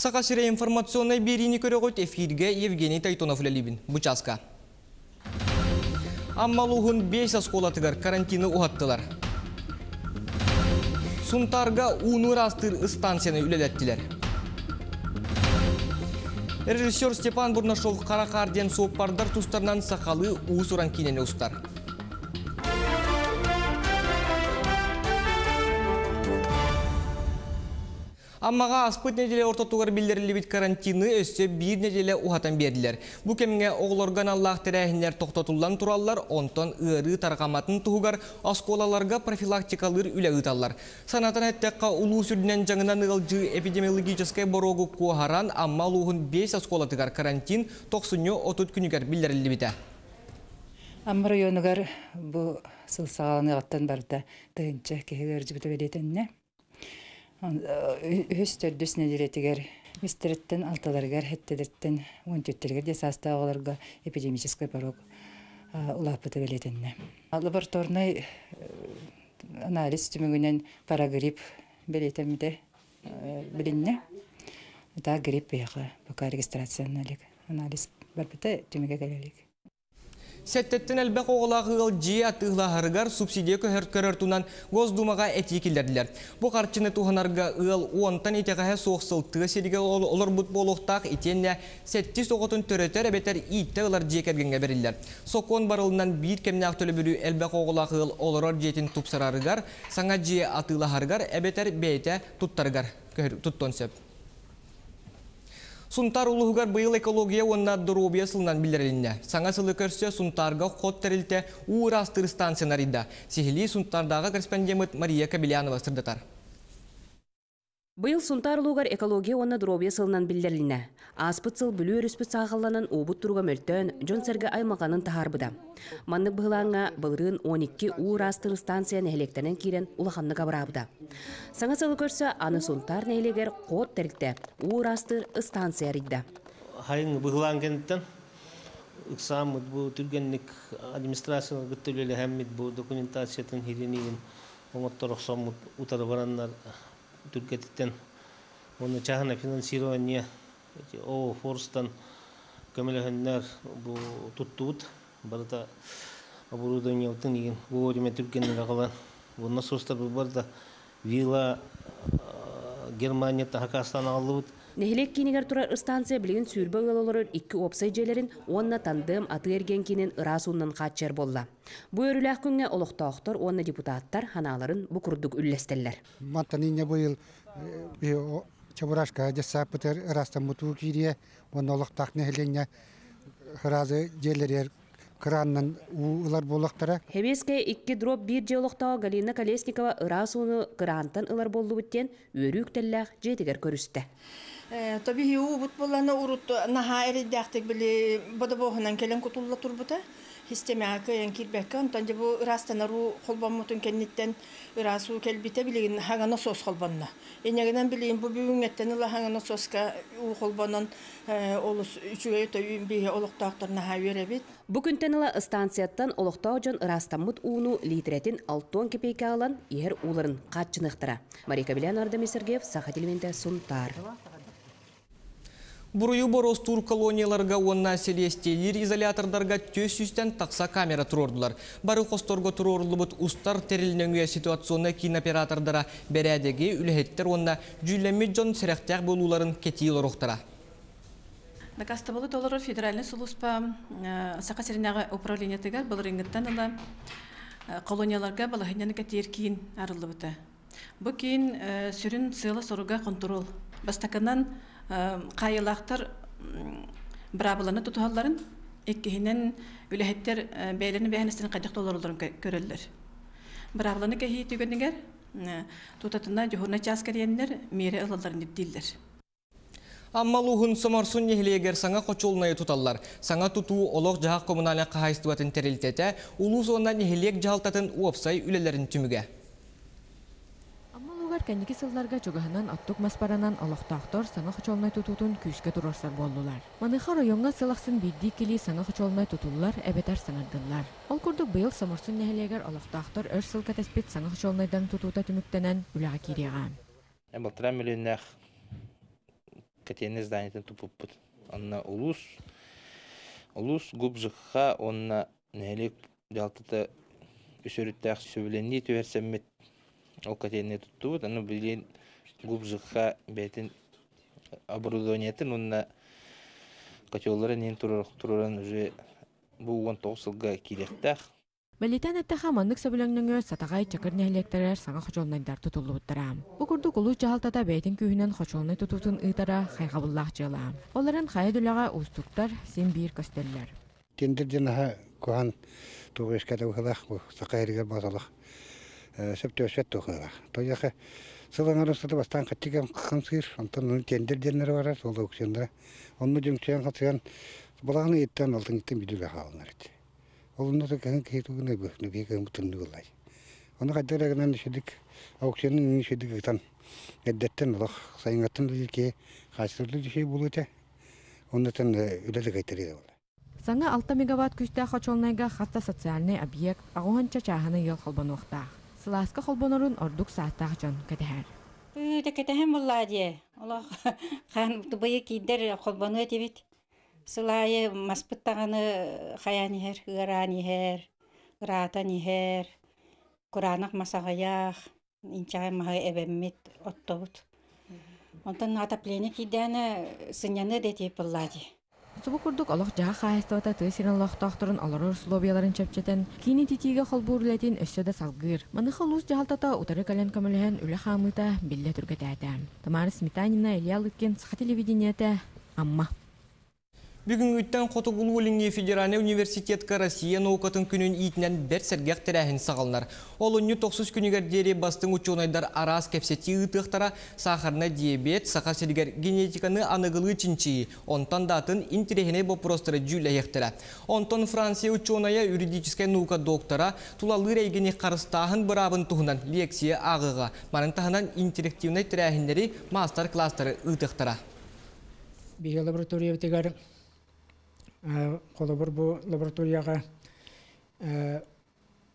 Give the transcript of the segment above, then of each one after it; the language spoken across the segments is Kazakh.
Сақасыра информационный берини көрөгөт эфирге Евгений Тайтонов лелибин. Бучаска. Аммалуғын 5 асколатыгар карантины уғаттылар. Сунтарга унур астыр станцияны үлелеттілер. Режиссер Степан Бурнашов Қарақарден сооппардар тустарынан сақалы уысуран кинені ұстар. Аммаға аспыт неделе ортотуғар білдірілі бит карантины өссе бір неделе ұхатан берділер. Бұ кемге оғылорган Аллах тәрәхінлер тоқтатулан тураллар, онтон ұры тарғаматын тұғығар асколаларға профилактикалыр үлі ұталар. Санатан әттеққа ұлу сүрдінен жаңынан ұғылжы эпидемиологическай борогу куахаран амма луғын 5 асколатығар карантин 90-30 күнігер білдірілі біті. Аммар районугар бу сылсагаланы аттан барда тыгынча кегер жибите беретенне. Үһүс төрдүс неделетигер мистереттен алталаргар хеттедерттен он төттергер де састагаларга эпидемический порог улапыты белетенне. Лабораторный анализ түмүгүнен парагрипп белетемде билинне. Та грипп яга пока регистрацияналык анализ барбыта түмүгө келелик. Сәттеттен әлбәқ оғылағығыл жие атығылағырғар субсидия көхер көріртунан Госдумаға әтекілдерділер. Бұ қарчыны туғанарға ұғыл уонтан етеғаға соқсылтығы серіге олар бұт болуқтақ етенне сәттіс оғытын төретер әбетер итті ұлар жие кәргенге берілдер. Соқон барылынан бір кемне ақтөлі бүрі әлбәқ оғылағығыл оларар жиетін тұпсарарығар, саңа жие атығылағырғар әбетер бейті тұттарғар тұттон сөп. Сунтар улуғар бұйыл экология онна дұробия сылынан білдіріліне. Саңа сылы көрсе Сунтарға қот тәрілті уыр астыр станциянарында. Сихили Сунтардағы корреспондент Мария Кабелянова сырдатар. Быйыл сунтар лугар экология онна дробия сылынан билдерлине. Аспыт сыл бүлі өріспіт сағаланан обут турга мөлтөн жон сәрге аймағанын тахарбыда. Маннык бұғылаңа бұлырын 12 уыр астыр станция нәхелектенен кирен улаханны кабырабыда. Саңа сылы көрсі аны сунтар нәхелегер қот тәрікті уыр астыр станция ридда. Хайын бұғылаңгенттен ыксам бу түргенник администрацияны гыттөлеле хәммит бу документациятын хиренигин оңоттор оксомут утары бараннар түргеттен оны чахана финансирование о форстан көмөлөһөннөр бу туттуут барыта оборудование утын деген вовремя түргеннер калан бу насостар барда вилла германия хакастан алыбыт Нехилек кинигер турар станция билген сүйрбө ылолорор икки опсай желерин онна тандым аты эрген кинин ырасуунан качер болла. Бу өрүлэх күнгө олохтоохтор онна депутаттар ханаларын букурдук үллестеллер. Мантанине быйыл чабурашка жасапытыр ырастан мутуу кирие онна олохтак нехиленне хыразы желерер краннан улар болактара. Хебеске икки дроп бир же олохтоо Галина Колесникова ырасууну крантан ылар болду буттен өрүүк теллах жетигер көрүстө. Таби у бут боланы урут наха эридяхтык били бода бохынан келен кутулла турбута. Билин бу хагана соска у холбанан олус үчүгө төйүн бие олуктаактар наха беребит. Бу ырастаммыт ууну литретин алтон кепейке алан иһер ууларын катчыныктыра. Марика Белян Ардем Сергеев, Сахатилвенте, Сунтар. Бұрыю бороз тур колонияларға онна селестелер изолятордарға төс үстен тақса камера тұрордылар. Бары қосторға тұрорылы ұстар терілініңе ситуационны киноператордара бәрәдеге үліхеттер онна жүйлемі жон сәрәқтәқ болуларын кетейіл ұрықтыра. Накастабылы доллары федеральный сулуспа сақасерінағы управление тегар бұл реңгіттен ала колонияларға балахинен кәтер кейін арылы бұты. Бұл кейін сүрін сыйлы соруға контрол. Бастакынан қайылақтар брабыланы тұтуғаларын еккехінен үләхеттер бәйлені бәйіністен қайдақ долларларын көрілдір. Брабыланы кәхей түгенігер тұтатына жохурна час кәренлер мере ылыларын дептейлдер. Аммалуғын сомарсун нехилегер саңа қочолнайы тұталлар. Саңа тұту олық жағақ коммуналия қағайстуатын терилтеті, улу соңна нехилег жағалтатын уапсай үлелерін түміге. Аммалуғар кәнекі сылларға чоғығынан аттық маспаранан олықтақтор саңа қочолнай тұтутын күйіске тұрорсар болдылар. Маныха районға сылақсын бидді келі саңа қочолнай тұтулар әбетар саңардылар. Ол күрді бұйыл самырсын нәхелегер олықтақтор өр сыл кәтеспет саңа кереға. Бұл тіра миллионнақ котельный зданиятын тупуппут. Онна улус, онна ол котельный туттубут. Аны билен губжыққа бәтін оборудованиятын онна котеллары нен тураран уже бу 19 сылга килектәк. Бәлитән әттәхә маннык сөбіләңніңі сатағай чакыр нәһілектерер саңа хочолнайдар тутулуыттара. Бу курдук улу жалтата бәйтін күйінен хочолнай тутутун ыйтара хайғабыллах жыла. Оларын хая дүләға устуктар сен бир көстеллер. Тендер жана кухан тугышка да ухалах, сакайригер базалах. Септөсөт тухалах. Тояха сылаңар устата бастан каттиган кхансыр, антон ну тендер денер бара, сол аукционда. Онну жумчан хатсан булагны иттен алтын иттен бидүле халынар ит. Олунда да кан бу, нуге кан бутунду булай. Оны каддырагынан шедик аукционын ни шедик итан. Эддеттен улах сайынгаттан лилке хасырлы дишей булуте. Оннатан үлеле кайтырыды бол. Саңа 6 мегаватт күстә хочолнайга хаста социальный объект агуанча чаханы ел холбонуқта. Сыласка холбонорун ордук сааттақ жон кәдәһәр. Үйдө кетеһем булла дие. Олах хан тубайы кидер холбону этибит. Сылайы маспыттаганы хаянихер, ыранихер, ыратанихер, куранак масагаях, инчай мага эбеммит оттобут. Онтон отопление кидәне сыняны детип булла дие. Субу курдук олох жаа хаастыбата тыысирын лохтоохторун олорор слобияларын чепчетен кини титиге холбуурлетин өссөдө салгыр. Маныхы луус жаалтата утары кален көмөлөһөн үлэ хаамыта билле түргөтээте. Тамара Сметанина, Илья Лыткин, Саха телевидениете, Амма. Бүгін үттен Қотығулуылыңе Федеральный университетка Россия наукатын күнін итінен бәр сәргәк тәрәхін сағалынар. Ол үнні 90 күнігердері бастың ученыйдар арас кәпсеті ұтықтара сахарна диабет, сақа сәргер генетиканы анығылы чинчи, онтан датын интерехіне бопростыры жүлі ектірі. Онтан Франция ученая юридическая наука доктора тулалы рейгені қарыстағын бұрабын тұхынан лекция ағыға, марын тағынан интерактивный тәрәхіндері мастер-кластары ұтықтара. Биге лаборатория бітегер қолыбыр бұл лабораторияға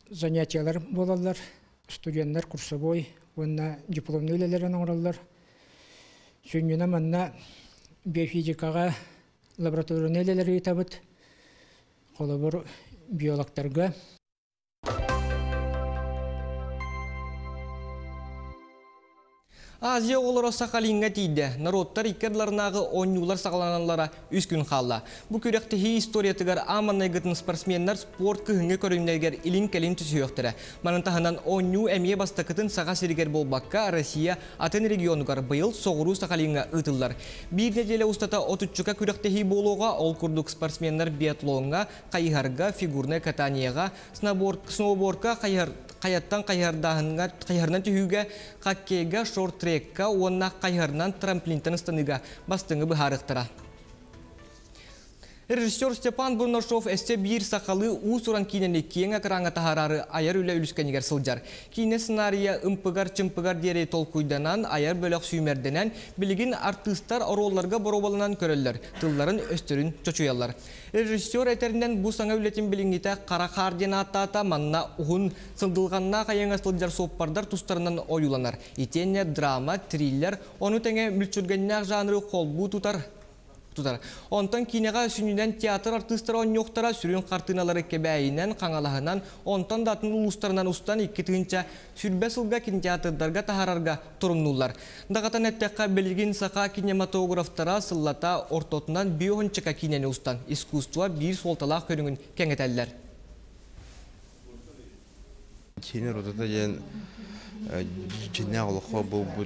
занятиялар болалар, студенттер курсовой, онна дипломны өлелерін оңыралар. Сүйінена манна биофизикаға лабораторияны өлелері етабыт, қолыбыр биологтарға Азия олары сақалинға тейді. Народтар иккерларынағы ойнулар сақаланалара үз күн қалла. Бұ күректі хей историятығар аманнай ғытын спортсменнар спорт күхіңе көрінлергер илин кәлін түсі өқтірі. Манынтағынан ойну әмие бастақытын саға серігер болбаққа Россия атын регионугар бұйыл соғыру сақалинға ұтылар. Bir неделе ұстата күректі хей болуға ол күрдік спортсменнар биатлонға, қайығарға, фигурная катанияға, сноубордқа, қаяттан қайырнан түйіге, қаккейге, шорт-трекка, онна қайырнан трамплинтан станыға бастыңы бұхарықтыра. Режиссер Степан Бурнашов әсте бір сақалы ұсыран кейнені кең ақыраңа тахарары аяр үлі үліскенігер сылжар. Кейне сценария ұмпығар-чымпығар дере толкуйданан, аяр бөлік сүймерденен, білігін артыстар оролларға боробалынан көрілер, тылларын өстірін чочуялар. Режиссер әтерінен бұл саңа үлетін біліңгіті қара қарден ата манна ұғын сылдылғанна қайыңа сылжар соппардар тұстарынан ойуланар. Итене драма, триллер, оны тәңе мүлчүргеннәк жанры қолбу тұтар тутар. Онтан кинега сүнүден театр артисттары оньоқтара сүрін картиналары кебәйінен, қаңалағынан, онтан датын улустарынан устан икки тыгынча сүрбе сылга кинотеатрдарга тахарарга турумнулар. Дагатан әттәкка белгин сака кинематографтара сыллата ортотунан биохончака кинени устан искусство бир солталақ көрүңүн кеңетеллер. Кинер бұл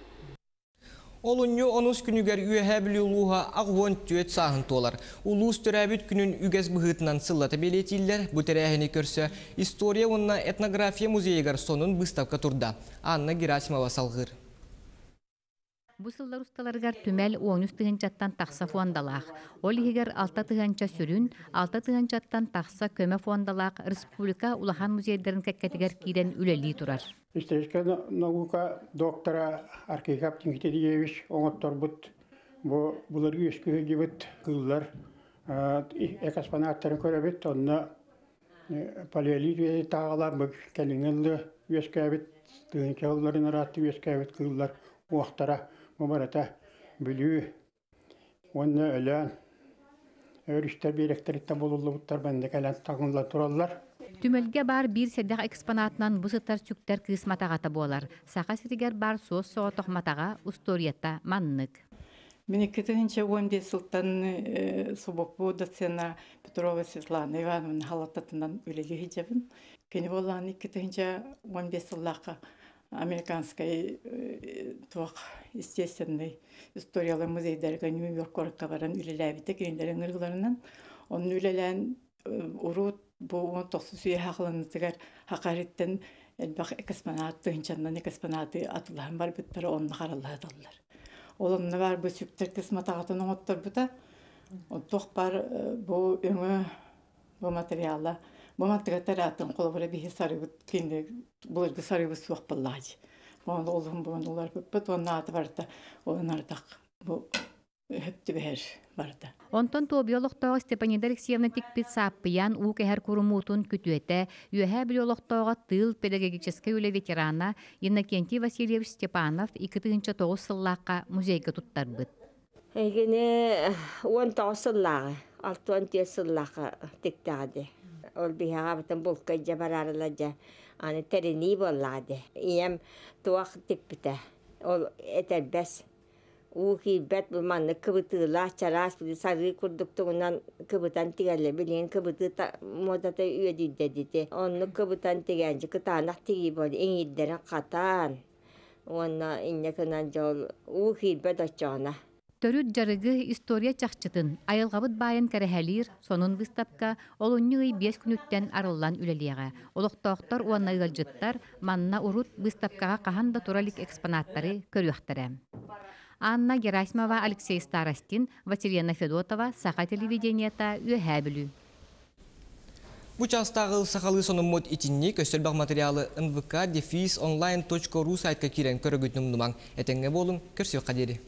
Олунью онус күнүгер үйәһә улуға ағуон түйет сағын толар. Улус төрәбіт күнін үгәз бұғытынан сыллата белетиллер, бұ тәрәхіні көрсі. История онна этнография музейгар сонун выставка турда. Анна Герасимова салғыр. Бу сыллар усталарыгар түмәл 13 тыгынчаттан тақса фондалақ. Ол игер 6 тыгынча сүрүн, 6 тыгынчаттан тақса көмө фондалақ республика улахан музейдерин кәккәтигер кирен үлели турар. Историческая наука доктора Аркейхап Тингитедиевич оңотторбут бу булар үскүһү дибит кыллар экспонаттарын көрөбүт онна палеолит кәліңілді өскәбіт өскәбіт мубарата бүлүү онна өлән өрүстер биректеритте болулубуттар бенде кәлән тагынла тураллар Түмөлге бар бир седдах экспонатынан бусыттар сүктер кысматагата болар. Сака сиригер бар соос соотох матага усториятта маннык. Мен екітігінші он бес жылдан субопу доцена Петрова Светлана Ивановна халаттатынан өлеге хиджабын. Кені болған екітігінші он бес жыллаққа американской туақ естественный историялы музейдерге Нью-Йорк коротқа баран үлеләбіті кенелерін ырғыларынан. Оның үлелән урут бұл 19 сүйе хақыланытығар хақариттен әлбақ экспонат, тұхынчандан экспонаты атылған бар бүттері оны қараладылар. Олымны бар бу сүктер кысматагатын оңоттор бута. Онтох бар бу өңө бу материалы. Бу материалдар атын колобура бихи сарыбыт кинде булыргы сарыбыт суак баллаji. Бу олым бу олар бут онна аты барда. Онардак бу хөптү бер барда. Онтон тобиологтоға Степанида Алексеевна тикпит саппыян у кәһәр курумутун күтүөтэ, юэһэ биологтоға тыл педагогической үле ветерана Иннокентий Васильевич Степанов икытыгынча тоғыз сыллаққа музейге туттарбыт. Сыллағы, алты он тез сыллаққа тиктаады. Бітін бұлқа жабарарыла жа, аны терени боллады. Ием туақ тикпіті, ол этер бәс Ухи бәт бұл манны кыбытыла чарас модата жол. Төрүт жарыгы история чахчытын айылгабыт байын кәрәһәлир, сонун выставка олуннюй 5 күнүттен арыллан үлелияга. Олоқтоқтор уанна ылжыттар манна урут выставкага кахан да туралик экспонаттары көрүөхтәрәм. Анна Герасимова, Алексей Старостин, Василина Федотова, Саха телевидениета, Үһәбілі. Бу частагы сахалы сонуммут итинни көстөлбак материалы nvk-online.ru сайтка кирен көрөгүтнүм нумаң. Этеңге болун, көрсөк кадери.